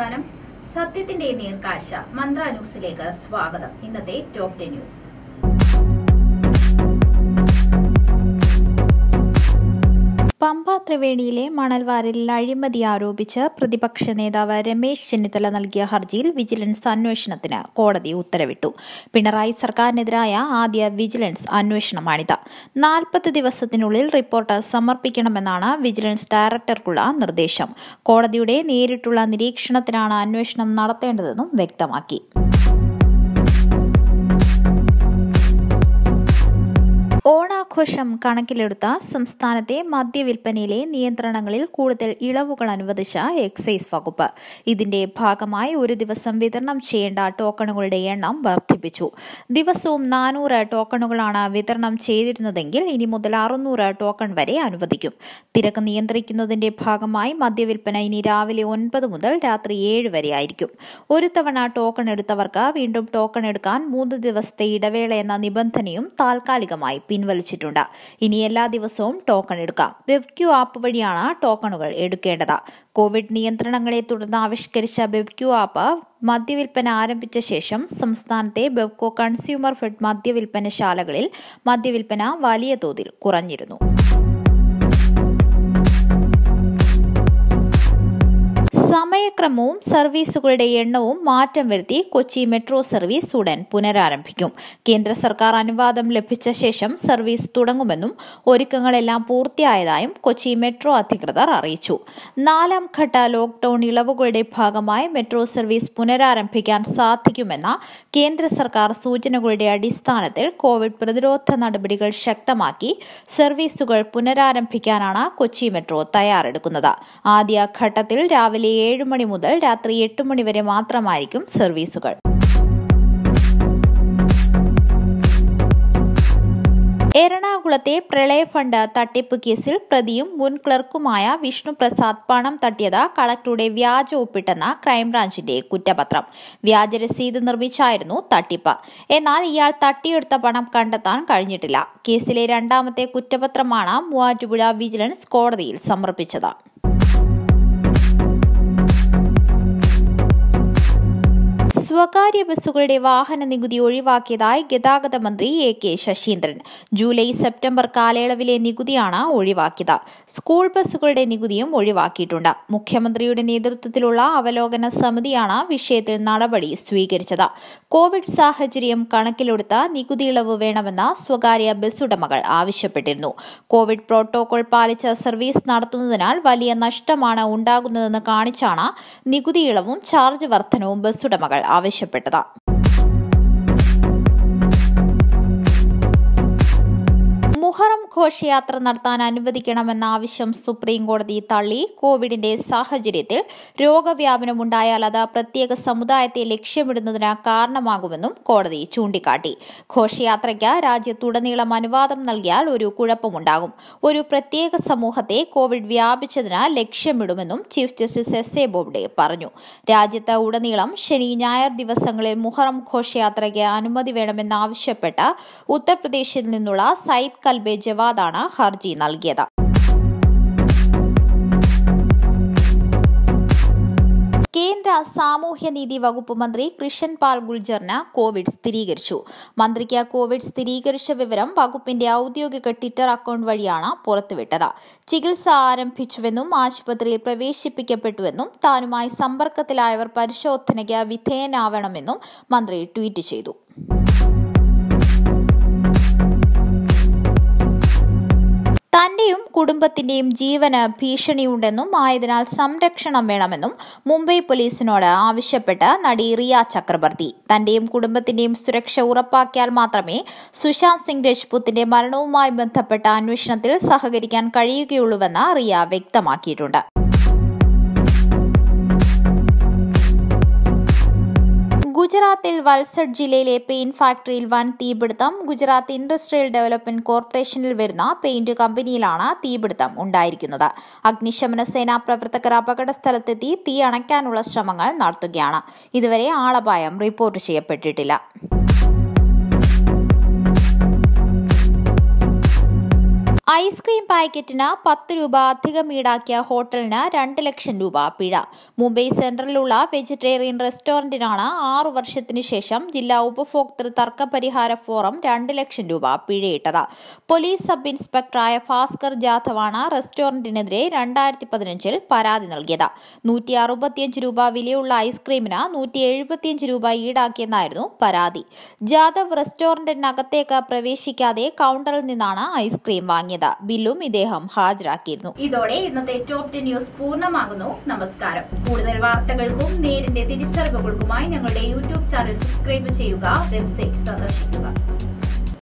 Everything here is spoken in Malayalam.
നമസ്കാരം സത്യത്തിന്റെ നീർക്കാഴ്ച മന്ത്ര ന്യൂസിലേക്ക് സ്വാഗതം. ഇന്നത്തെ ടോപ് ടെൻ ന്യൂസ്. പമ്പ ത്രിവേണിയിലെ മണൽവാരിൽ അഴിമതി ആരോപിച്ച് പ്രതിപക്ഷ നേതാവ് രമേശ് ചെന്നിത്തല നൽകിയ ഹർജിയിൽ വിജിലൻസ് അന്വേഷണത്തിന് കോടതി ഉത്തരവിട്ടു. പിണറായി സർക്കാരിനെതിരായ ആദ്യ വിജിലൻസ് അന്വേഷണമാണിത്. നാൽപ്പത് ദിവസത്തിനുള്ളിൽ റിപ്പോർട്ട് സമർപ്പിക്കണമെന്നാണ് വിജിലൻസ് ഡയറക്ടർക്കുള്ള നിർദ്ദേശം. കോടതിയുടെ നേരിട്ടുള്ള നിരീക്ഷണത്തിനാണ് അന്വേഷണം നടത്തേണ്ടതെന്നും വ്യക്തമാക്കി. ഓണാഘോഷം കണക്കിലെടുത്ത സംസ്ഥാനത്തെ മദ്യവിൽപ്പനയിലെ നിയന്ത്രണങ്ങളിൽ കൂടുതൽ ഇളവുകൾ അനുവദിച്ച എക്സൈസ് വകുപ്പ്. ഇതിന്റെ ഭാഗമായി ഒരു ദിവസം വിതരണം ചെയ്യേണ്ട ടോക്കണുകളുടെ എണ്ണം വർദ്ധിപ്പിച്ചു. ദിവസവും നാനൂറ് ടോക്കണുകളാണ് വിതരണം ചെയ്തിരുന്നതെങ്കിൽ ഇനി മുതൽ അറുന്നൂറ് ടോക്കൺ വരെ അനുവദിക്കും. തിരക്ക് നിയന്ത്രിക്കുന്നതിന്റെ ഭാഗമായി മദ്യവിൽപ്പന ഇനി രാവിലെ ഒൻപത് മുതൽ രാത്രി ഏഴ് വരെ ആയിരിക്കും. ഒരു തവണ ടോക്കൺ എടുത്തവർക്ക് വീണ്ടും ടോക്കൺ എടുക്കാൻ മൂന്ന് ദിവസത്തെ ഇടവേള എന്ന നിബന്ധനയും താൽക്കാലികമായി പിൻവലിച്ചിട്ടുണ്ട്. ഇനി എല്ലാ ദിവസവും ടോക്കൺ എടുക്കാം. വെബ്ക്യു ആപ്പ് വഴിയാണ് ടോക്കണുകൾ എടുക്കേണ്ടത്. കോവിഡ് നിയന്ത്രണങ്ങളെ തുടർന്ന് ആവിഷ്കരിച്ച ബെബ്ക്യു ആപ്പ് മദ്യവിൽപ്പന ആരംഭിച്ച ശേഷം സംസ്ഥാനത്തെ ബെബ്കോ കൺസ്യൂമർ ഫെഡ് മദ്യവിൽപ്പനശാലകളിൽ മദ്യവിൽപ്പന വലിയ തോതിൽ കുറഞ്ഞിരുന്നു. സമയക്രമവും സർവീസുകളുടെ എണ്ണവും മാറ്റം വരുത്തി കൊച്ചി മെട്രോ സർവീസ് ഉടൻ പുനരാരംഭിക്കും. കേന്ദ്ര സർക്കാർ അനുവാദം ലഭിച്ച ശേഷം സർവീസ് തുടങ്ങുമെന്നും ഒരുക്കങ്ങളെല്ലാം പൂർത്തിയായതായും കൊച്ചി മെട്രോ അധികൃതർ അറിയിച്ചു. നാലാം ഘട്ട ലോക്ഡൌൺ ഇളവുകളുടെ ഭാഗമായി മെട്രോ സർവീസ് പുനരാരംഭിക്കാൻ സാധിക്കുമെന്ന കേന്ദ്ര സർക്കാർ സൂചനകളുടെ അടിസ്ഥാനത്തിൽ കോവിഡ് പ്രതിരോധ നടപടികൾ ശക്തമാക്കി സർവീസുകൾ പുനരാരംഭിക്കാനാണ് കൊച്ചി മെട്രോ തയ്യാറെടുക്കുന്നത്. ആദ്യ ഘട്ടത്തിൽ രാവിലെ ഏഴ് മണി മുതൽ രാത്രി എട്ട് മണി വരെ മാത്രമായിരിക്കും സർവീസുകൾ. എറണാകുളത്തെ പ്രളയ ഫണ്ട് തട്ടിപ്പ് കേസിൽ പ്രതിയും മുൻ ക്ലർക്കുമായ വിഷ്ണു പ്രസാദ് പണം തട്ടിയത് കളക്ടറുടെ വ്യാജ ഒപ്പിട്ടെന്ന ക്രൈംബ്രാഞ്ചിന്റെ കുറ്റപത്രം. വ്യാജ രസീത് നിർമ്മിച്ചായിരുന്നു തട്ടിപ്പ്. എന്നാൽ ഇയാൾ തട്ടിയെടുത്ത പണം കണ്ടെത്താൻ കഴിഞ്ഞിട്ടില്ല. കേസിലെ രണ്ടാമത്തെ കുറ്റപത്രമാണ് മൂവാറ്റുപുഴ വിജിലൻസ് കോടതിയിൽ സമർപ്പിച്ചത്. സ്വകാര്യ ബസ്സുകളുടെ വാഹന നികുതി ഒഴിവാക്കിയതായി ഗതാഗത മന്ത്രി A K Saseendran. July September കാലയളവിലെ നികുതിയാണ് ഒഴിവാക്കിയത്. സ്കൂൾ ബസ്സുകളുടെ നികുതിയും ഒഴിവാക്കിയിട്ടുണ്ട്. മുഖ്യമന്ത്രിയുടെ നേതൃത്വത്തിലുള്ള അവലോകന സമിതിയാണ് വിഷയത്തിൽ നടപടി സ്വീകരിച്ചത്. കോവിഡ് സാഹചര്യം കണക്കിലെടുത്ത് നികുതി ഇളവ് വേണമെന്ന് സ്വകാര്യ ബസ് ഉടമകൾ ആവശ്യപ്പെട്ടിരുന്നു. കോവിഡ് പ്രോട്ടോകോൾ പാലിച്ച് സർവീസ് നടത്തുന്നതിനാൽ വലിയ നഷ്ടമാണ് ഉണ്ടാകുന്നതെന്ന് കാണിച്ചാണ് നികുതി ഇളവും ചാർജ് വർധനവും ബസ് ഉടമകൾ ആവശ്യപ്പെട്ടത് ഘോഷയാത്ര നടത്താൻ അനുവദിക്കണമെന്ന ആവശ്യം സുപ്രീം കോടതി തള്ളി. കോവിഡിന്റെ സാഹചര്യത്തിൽ രോഗവ്യാപനം ഉണ്ടായാൽ അത് പ്രത്യേക സമുദായത്തെ ലക്ഷ്യമിടുന്നതിന് കാരണമാകുമെന്നും കോടതി ചൂണ്ടിക്കാട്ടി. ഘോഷയാത്രയ്ക്ക് രാജ്യത്തുടനീളം അനുവാദം നൽകിയാൽ ഒരു കുഴപ്പമുണ്ടാകും. ഒരു പ്രത്യേക സമൂഹത്തെ കോവിഡ് വ്യാപിച്ചതിന് ലക്ഷ്യമിടുമെന്നും chief justice S A Bobde പറഞ്ഞു. രാജ്യത്ത് ഉടനീളം ശനി ഞായർ ദിവസങ്ങളിൽ മുഹറം ഘോഷയാത്രയ്ക്ക് അനുമതി വേണമെന്നാവശ്യപ്പെട്ട് ഉത്തർപ്രദേശിൽ നിന്നുള്ള സയ്യിദ് കൽബെ ജവാദാണ് ഹർജി നൽകിയത്. കേന്ദ്ര സാമൂഹ്യനീതി വകുപ്പ് മന്ത്രി കൃഷൻ പാൽ ഗുൽജറിന് കോവിഡ് സ്ഥിരീകരിച്ചു. മന്ത്രിക്ക് കോവിഡ് സ്ഥിരീകരിച്ച വിവരം വകുപ്പിന്റെ ഔദ്യോഗിക ട്വിറ്റർ അക്കൌണ്ട് വഴിയാണ് പുറത്തുവിട്ടത്. ചികിത്സ ആരംഭിച്ചുവെന്നും ആശുപത്രിയിൽ പ്രവേശിപ്പിക്കപ്പെട്ടുവെന്നും താനുമായി സമ്പർക്കത്തിലായവർ പരിശോധനയ്ക്ക് വിധേയനാവണമെന്നും മന്ത്രി ട്വീറ്റ് ചെയ്തു. കുടുംബത്തിന്റെയും ജീവന് ഭീഷണിയുണ്ടെന്നും ആയതിനാൽ സംരക്ഷണം വേണമെന്നും മുംബൈ പോലീസിനോട് ആവശ്യപ്പെട്ട് നടി റിയ ചക്രവർത്തി തന്റെയും കുടുംബത്തിന്റെയും സുരക്ഷ ഉറപ്പാക്കിയാൽ മാത്രമേ സുശാന്ത് സിംഗ് രജ്പുത്തിന്റെ മരണവുമായി ബന്ധപ്പെട്ട അന്വേഷണത്തിൽ സഹകരിക്കാൻ കഴിയുകയുള്ളൂവെന്ന് റിയ വ്യക്തമാക്കിയിട്ടുണ്ട്. ഗുജറാത്തിൽ വൽസഡ് ജില്ലയിലെ പെയിന്റ് ഫാക്ടറിയിൽ വൻ തീപിടുത്തം ഗുജറാത്ത് ഇൻഡസ്ട്രിയൽ ഡെവലപ്മെന്റ് കോർപ്പറേഷനിൽ വരുന്ന പെയിന്റ് കമ്പനിയിലാണ് തീപിടുത്തം ഉണ്ടായിരിക്കുന്നത്. അഗ്നിശമന സേനാ പ്രവർത്തകർ അപകട സ്ഥലത്തെത്തി തീ അണയ്ക്കാനുള്ള ശ്രമങ്ങൾ നടത്തുകയാണ്. ഇതുവരെ ആളപായം റിപ്പോർട്ട് ചെയ്യപ്പെട്ടിട്ടില്ല. ഐസ്ക്രീം പാക്കറ്റിന് പത്ത് രൂപ അധികം ഈടാക്കിയ ഹോട്ടലിന് രണ്ട് ലക്ഷം രൂപ പിഴ. മുംബൈ സെൻട്രലിലുള്ള വെജിറ്റേറിയൻ റെസ്റ്റോറന്റിനാണ് ആറു വർഷത്തിനു ശേഷം ജില്ലാ ഉപഭോക്തൃ തർക്ക പരിഹാര ഫോറം രണ്ട് ലക്ഷം രൂപ പിഴയിട്ടത്. പോലീസ് സബ് ഇൻസ്പെക്ടറായ ഭാസ്കർ ജാധവാണ് റെസ്റ്റോറന്റിനെതിരെ രണ്ടായിരത്തി പതിനഞ്ചിൽ പരാതി നൽകിയത്. നൂറ്റി അറുപത്തിയഞ്ച് രൂപ വിലയുള്ള ഐസ്ക്രീമിന് നൂറ്റി എഴുപത്തിയഞ്ച് രൂപ ഈടാക്കിയെന്നായിരുന്നു പരാതി. ജാദവ് റെസ്റ്റോറന്റിനകത്തേക്ക് പ്രവേശിക്കാതെ കൗണ്ടറിൽ നിന്നാണ് ഐസ്ക്രീം വാങ്ങിയത്. ബില്ലും ഇദ്ദേഹം ഹാജരാക്കിയിരുന്നു. ഇതോടെ ഇന്നത്തെ ടോപ് ടെൻ ന്യൂസ് പൂർണമാകുന്നു. നമസ്കാരം. കൂടുതൽ വാർത്തകൾക്കും നേരിന്റെ തിരിച്ചറിവുകൾക്കുമായി ഞങ്ങളുടെ യൂട്യൂബ് ചാനൽ സബ്സ്ക്രൈബ് ചെയ്യുക വെബ്സൈറ്റ് സന്ദർശിക്കുക.